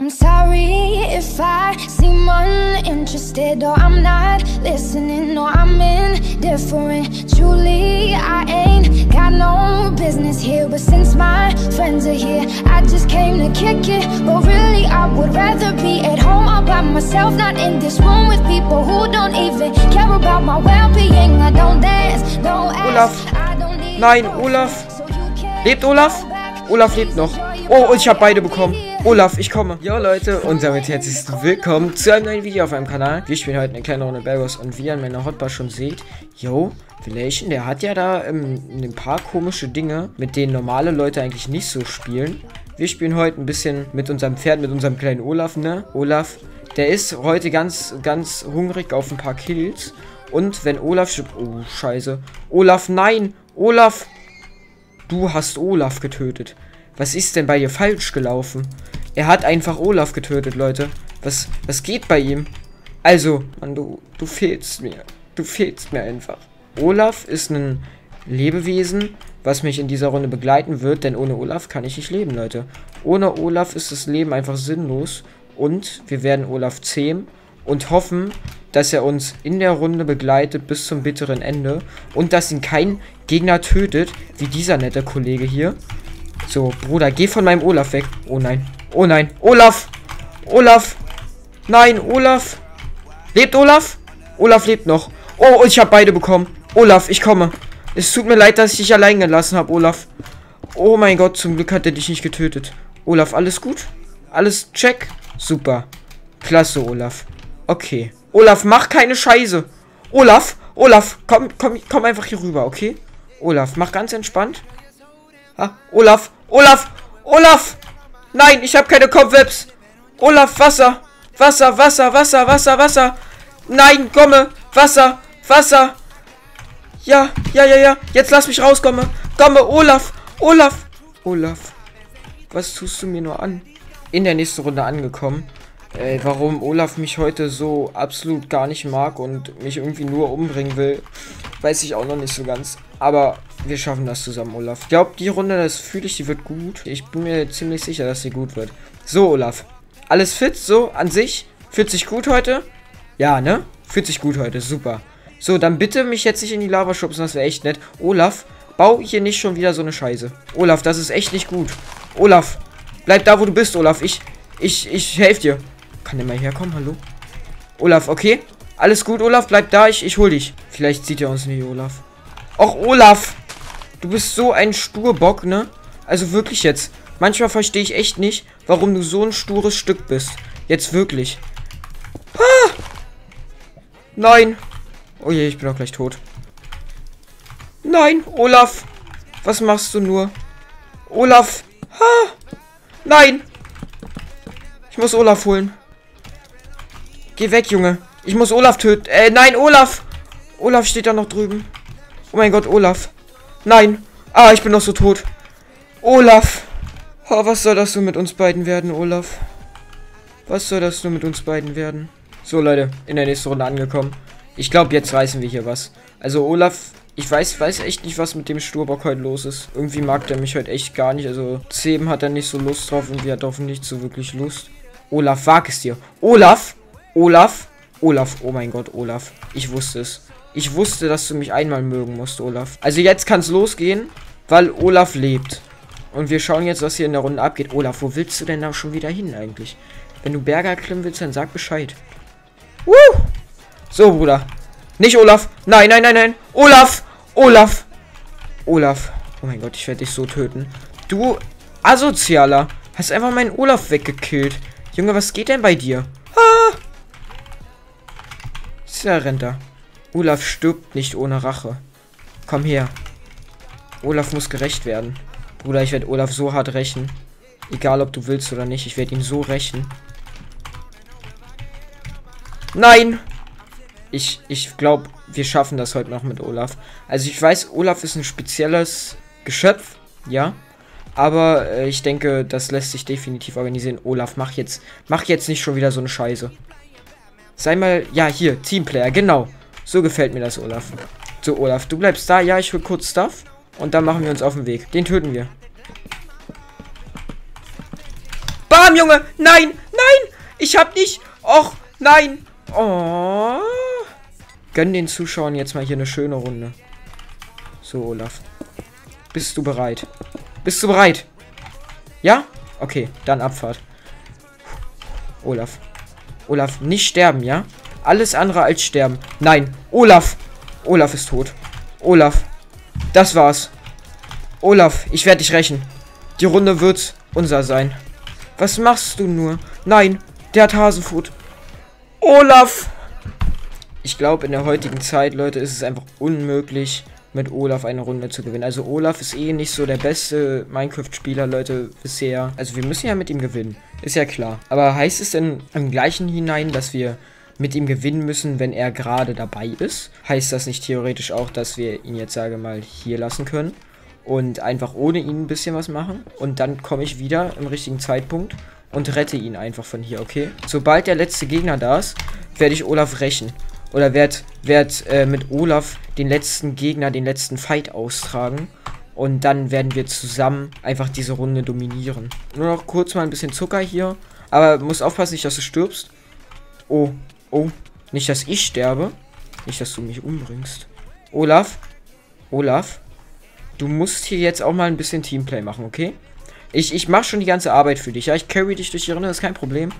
I'm sorry if I seem uninterested or I'm not listening or I'm indifferent. Truly, I ain't got no business here, but since my friends are here, I just came to kick it. But really, I would rather be at home all by myself, not in this room with people who don't even care about my well-being. I don't dance, don't ask, Olaf. I don't need Nein, Olaf. Lebt Olaf? Olaf lebt noch. Oh, ich habe beide bekommen. Olaf, ich komme. Ja, Leute, und damit herzlich willkommen zu einem neuen Video auf meinem Kanal. Wir spielen heute eine kleine Runde Bellboss und wie ihr an meiner Hotbar schon seht, yo, Relation, der hat ja da ähm, ein paar komische Dinge, mit denen normale Leute eigentlich nicht so spielen. Wir spielen heute ein bisschen mit unserem Pferd, mit unserem kleinen Olaf, ne? Olaf, der ist heute ganz, ganz hungrig auf ein paar Kills. Und wenn Olaf... Oh, scheiße. Olaf, nein! Olaf! Du hast Olaf getötet. Was ist denn bei dir falsch gelaufen? Er hat einfach Olaf getötet, Leute. Was, was geht bei ihm? Also, Mann, du, du fehlst mir. Du fehlst mir einfach. Olaf ist ein Lebewesen, was mich in dieser Runde begleiten wird, denn ohne Olaf kann ich nicht leben, Leute. Ohne Olaf ist das Leben einfach sinnlos und wir werden Olaf zähmen und hoffen, dass er uns in der Runde begleitet bis zum bitteren Ende und dass ihn kein Gegner tötet, wie dieser nette Kollege hier. So, Bruder, geh von meinem Olaf weg. Oh nein. Oh nein. Olaf! Olaf! Nein, Olaf! Lebt Olaf? Olaf lebt noch. Oh, ich habe beide bekommen. Olaf, ich komme. Es tut mir leid, dass ich dich allein gelassen habe, Olaf. Oh mein Gott, zum Glück hat er dich nicht getötet. Olaf, alles gut? Alles check? Super. Klasse, Olaf. Okay. Olaf, mach keine Scheiße. Olaf, Olaf, komm, komm, komm einfach hier rüber, okay? Olaf, mach ganz entspannt. Ah, Olaf, Olaf, Olaf! Nein, ich habe keine Kopfwebs. Olaf, Wasser, Wasser, Wasser, Wasser, Wasser, Wasser. Nein, komme, Wasser, Wasser. Ja, ja, ja, ja. Jetzt lass mich rauskomme. Komme, Olaf, Olaf, Olaf. Was tust du mir nur an? In der nächsten Runde angekommen. Äh, warum Olaf mich heute so absolut gar nicht mag und mich irgendwie nur umbringen will, weiß ich auch noch nicht so ganz. Aber wir schaffen das zusammen, Olaf. Ich glaube, die Runde, das fühle ich, die wird gut. Ich bin mir ziemlich sicher, dass sie gut wird. So, Olaf. Alles fit, so, an sich? Fühlt sich gut heute? Ja, ne? Fühlt sich gut heute, super. So, dann bitte mich jetzt nicht in die Lava schubsen, das wäre echt nett. Olaf, bau hier nicht schon wieder so eine Scheiße. Olaf, das ist echt nicht gut. Olaf, bleib da, wo du bist, Olaf. Ich, ich, ich helfe dir. Kann der mal herkommen, hallo? Olaf, okay? Alles gut, Olaf, bleib da, ich, ich hol dich. Vielleicht sieht er uns nicht, Olaf. Och, Olaf! Du bist so ein Sturbock, ne? Also wirklich jetzt. Manchmal verstehe ich echt nicht, warum du so ein stures Stück bist. Jetzt wirklich. Ah! Nein. Oh je, ich bin auch gleich tot. Nein, Olaf. Was machst du nur? Olaf. Ha! Nein. Ich muss Olaf holen. Geh weg, Junge. Ich muss Olaf töten. Äh, nein, Olaf. Olaf steht da noch drüben. Oh mein Gott, Olaf. Nein. Ah, ich bin noch so tot. Olaf. Oh, was soll das so mit uns beiden werden, Olaf? Was soll das nur mit uns beiden werden? So, Leute, in der nächsten Runde angekommen. Ich glaube, jetzt reißen wir hier was. Also, Olaf, ich weiß, weiß echt nicht, was mit dem Sturbock heute los ist. Irgendwie mag der mich heute echt gar nicht. Also, Zeben hat er nicht so Lust drauf und wir hat auf nicht so wirklich Lust. Olaf, wag es dir. Olaf! Olaf! Olaf, oh mein Gott, Olaf. Ich wusste es. Ich wusste, dass du mich einmal mögen musst, Olaf. Also jetzt kann es losgehen, weil Olaf lebt. Und wir schauen jetzt, was hier in der Runde abgeht. Olaf, wo willst du denn da schon wieder hin eigentlich? Wenn du Berge erklimmen willst, dann sag Bescheid. Woo! So, Bruder. Nicht Olaf. Nein, nein, nein, nein. Olaf! Olaf! Olaf. Oh mein Gott, ich werde dich so töten. Du Asozialer. Hast einfach meinen Olaf weggekillt. Junge, was geht denn bei dir? Ah! Da rennt er. Olaf stirbt nicht ohne Rache. Komm her. Olaf muss gerecht werden. Bruder, ich werde Olaf so hart rächen. Egal, ob du willst oder nicht. Ich werde ihn so rächen. Nein! Ich, ich glaube, wir schaffen das heute noch mit Olaf. Also ich weiß, Olaf ist ein spezielles Geschöpf. Ja. Aber äh, ich denke, das lässt sich definitiv organisieren. Olaf, mach jetzt, mach jetzt nicht schon wieder so eine Scheiße. Sei mal, ja, hier, Teamplayer, genau. So gefällt mir das, Olaf. So, Olaf, du bleibst da. Ja, ich will kurz Stuff. Und dann machen wir uns auf den Weg. Den töten wir. sterben, Junge. Nein, nein. Ich hab nicht. Och, nein. Oh. Gönn den Zuschauern jetzt mal hier eine schöne Runde. So, Olaf. Bist du bereit? Bist du bereit? Ja? Okay, dann Abfahrt. Olaf. Olaf, nicht sterben, ja? Alles andere als sterben. Nein, Olaf. Olaf ist tot. Olaf. Das war's. Olaf, ich werde dich rächen. Die Runde wird unser sein. Was machst du nur? Nein, der hat Hasenfut. Olaf! Ich glaube, in der heutigen Zeit, Leute, ist es einfach unmöglich, mit Olaf eine Runde zu gewinnen. Also Olaf ist eh nicht so der beste Minecraft-Spieler, Leute, bisher. Also wir müssen ja mit ihm gewinnen. Ist ja klar. Aber heißt es denn im gleichen hinein, dass wir mit ihm gewinnen müssen, wenn er gerade dabei ist? Heißt das nicht theoretisch auch, dass wir ihn jetzt, sage mal, hier lassen können? Und einfach ohne ihn ein bisschen was machen? Und dann komme ich wieder im richtigen Zeitpunkt und rette ihn einfach von hier, okay? Sobald der letzte Gegner da ist, werde ich Olaf rächen. Oder werde werd, äh, mit Olaf den letzten Gegner, den letzten Fight austragen. Und dann werden wir zusammen einfach diese Runde dominieren. Nur noch kurz mal ein bisschen Zucker hier. Aber muss aufpassen, nicht, dass du stirbst. Oh, oh. Nicht, dass ich sterbe. Nicht, dass du mich umbringst. Olaf. Olaf. Du musst hier jetzt auch mal ein bisschen Teamplay machen, okay? Ich, ich mache schon die ganze Arbeit für dich. Ja, ich carry dich durch die Runde, ist kein Problem.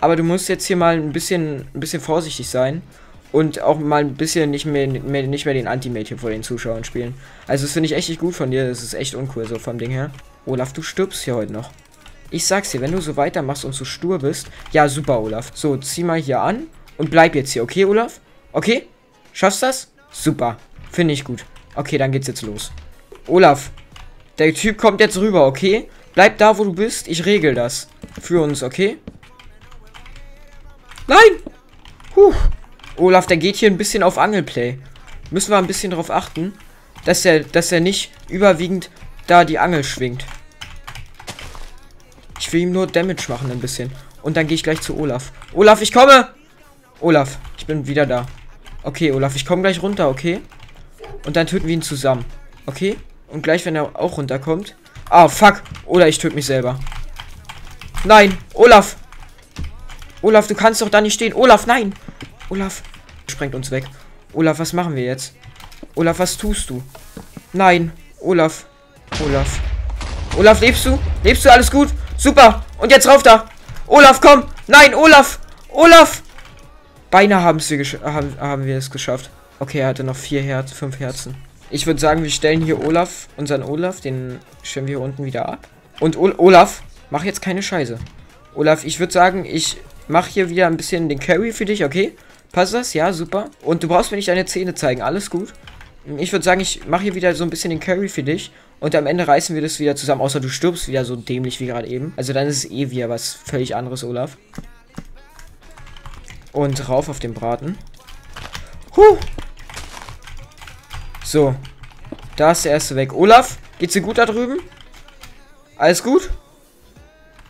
Aber du musst jetzt hier mal ein bisschen, ein bisschen vorsichtig sein und auch mal ein bisschen nicht mehr, mehr nicht mehr den Anti-Mate vor den Zuschauern spielen. Also das finde ich echt nicht gut von dir. Das ist echt uncool so vom Ding her. Olaf, du stirbst hier heute noch. Ich sag's dir, wenn du so weitermachst und so stur bist. Ja, super, Olaf. So, zieh mal hier an und bleib jetzt hier, okay, Olaf? Okay? Schaffst das? Super. Finde ich gut. Okay, dann geht's jetzt los. Olaf, der Typ kommt jetzt rüber, okay? Bleib da, wo du bist. Ich regel das. Für uns, okay? Nein! Puh. Olaf, der geht hier ein bisschen auf Angelplay. Müssen wir ein bisschen darauf achten, dass er, dass er nicht überwiegend da die Angel schwingt. Ich will ihm nur Damage machen ein bisschen. Und dann gehe ich gleich zu Olaf. Olaf, ich komme! Olaf, ich bin wieder da. Okay, Olaf, ich komme gleich runter, okay? Und dann töten wir ihn zusammen. Okay? Und gleich, wenn er auch runterkommt. Ah, fuck. Oder ich töte mich selber. Nein, Olaf. Olaf, du kannst doch da nicht stehen. Olaf, nein. Olaf sprengt uns weg. Olaf, was machen wir jetzt? Olaf, was tust du? Nein, Olaf. Olaf. Olaf, lebst du? Lebst du? Alles gut? Super. Und jetzt rauf da. Olaf, komm. Nein, Olaf. Olaf. Beinahe haben, wir haben, haben wir es geschafft. Okay, er hatte noch vier Herzen, fünf Herzen. Ich würde sagen, wir stellen hier Olaf, unseren Olaf, den stellen wir hier unten wieder ab. Und o Olaf, mach jetzt keine Scheiße. Olaf, ich würde sagen, ich mache hier wieder ein bisschen den Carry für dich, okay? Passt das? Ja, super. Und du brauchst mir nicht deine Zähne zeigen. Alles gut. Ich würde sagen, ich mache hier wieder so ein bisschen den Carry für dich. Und am Ende reißen wir das wieder zusammen. Außer du stirbst wieder so dämlich wie gerade eben. Also dann ist es eh wieder was völlig anderes, Olaf. Und rauf auf den Braten. Huh. So. Da ist der erste weg. Olaf, geht's dir gut da drüben? Alles gut?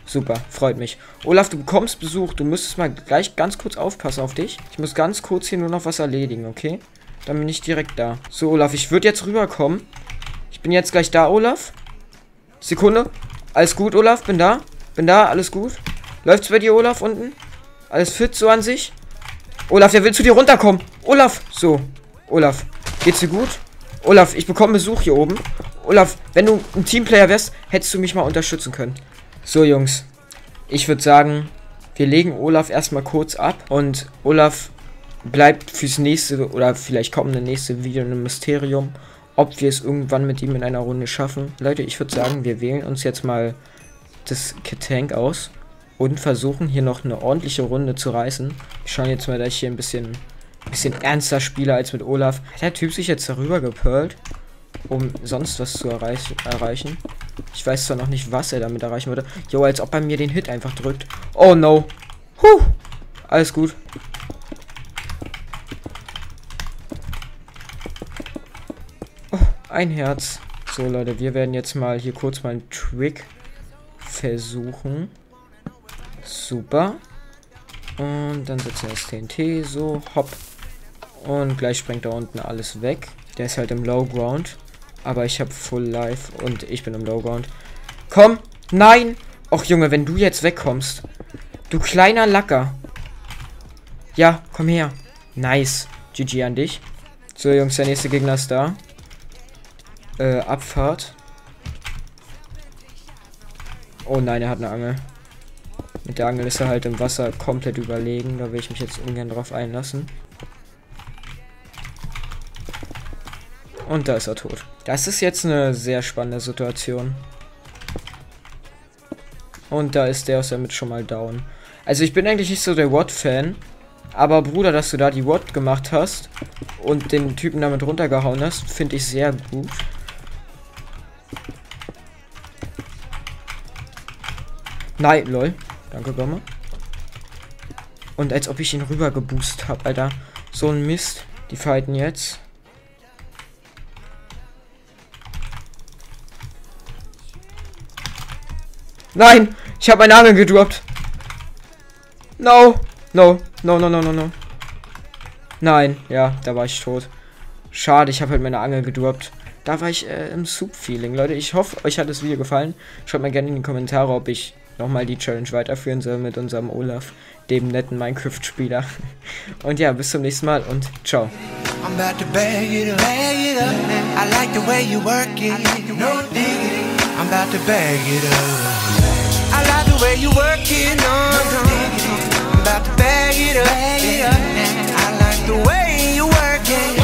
Super, freut mich. Olaf, du bekommst Besuch. Du müsstest mal gleich ganz kurz aufpassen auf dich. Ich muss ganz kurz hier nur noch was erledigen, okay? Dann bin ich direkt da. So, Olaf, ich würde jetzt rüberkommen. Ich bin jetzt gleich da, Olaf. Sekunde. Alles gut, Olaf? Bin da. Bin da, alles gut. Läuft's bei dir, Olaf, unten? Alles fit so an sich? Olaf, der will zu dir runterkommen. Olaf. So. Olaf. Geht's dir gut? Olaf, ich bekomme Besuch hier oben. Olaf, wenn du ein Teamplayer wärst, hättest du mich mal unterstützen können. So, Jungs. Ich würde sagen, wir legen Olaf erstmal kurz ab. Und Olaf bleibt fürs nächste oder vielleicht kommende nächste Video ein Mysterium, ob wir es irgendwann mit ihm in einer Runde schaffen. Leute, ich würde sagen, wir wählen uns jetzt mal das Tank aus und versuchen hier noch eine ordentliche Runde zu reißen. Ich schaue jetzt mal, dass ich hier ein bisschen, bisschen ernster spiele als mit Olaf. Hat der Typ sich jetzt darüber gepurlt? um sonst was zu erreich erreichen. Ich weiß zwar noch nicht, was er damit erreichen würde. Jo, als ob er mir den Hit einfach drückt. Oh no. Huh. Alles gut. Oh, ein Herz. So, Leute, wir werden jetzt mal hier kurz mal einen Trick versuchen. Super. Und dann setzen wir das TNT so, hopp. Und gleich springt da unten alles weg. Der ist halt im Low Ground. Aber ich habe Full Life und ich bin im Low Ground. Komm! Nein! Och, Junge, wenn du jetzt wegkommst. Du kleiner Lacker. Ja, komm her. Nice. GG an dich. So, Jungs, der nächste Gegner ist da. Äh, Abfahrt. Oh nein, er hat eine Angel. Mit der Angel ist er halt im Wasser komplett überlegen. Da will ich mich jetzt ungern drauf einlassen. Und da ist er tot. Das ist jetzt eine sehr spannende Situation. Und da ist der aus der Mitte schon mal down. Also ich bin eigentlich nicht so der Watt-Fan. Aber Bruder, dass du da die Watt gemacht hast und den Typen damit runtergehauen hast, finde ich sehr gut. Nein, lol. Danke, Gomma. Und als ob ich ihn rüber geboost habe, Alter. So ein Mist. Die fighten jetzt. Nein! Ich habe meine Angel gedroppt. No. No. No, no, no, no, no. Nein. Ja, da war ich tot. Schade, ich habe halt meine Angel gedroppt. Da war ich äh, im Soup-Feeling. Leute, ich hoffe, euch hat das Video gefallen. Schreibt mir gerne in die Kommentare, ob ich nochmal die Challenge weiterführen soll mit unserem Olaf, dem netten Minecraft-Spieler. Und ja, bis zum nächsten Mal und ciao. I'm about to bag it up. Bag it up. I like the way you work it. No diggity. I'm about to bag it up. I like the way you work it. No, no. I'm about to bag it up. I like the way you work it.